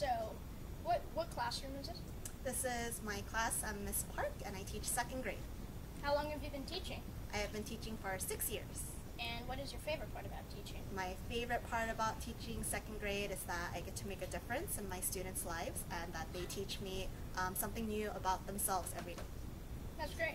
So, what what classroom is it? This is my class. I'm Miss Park and I teach second grade. How long have you been teaching? I have been teaching for six years. And what is your favorite part about teaching? My favorite part about teaching second grade is that I get to make a difference in my students' lives and that they teach me um, something new about themselves every day. That's great.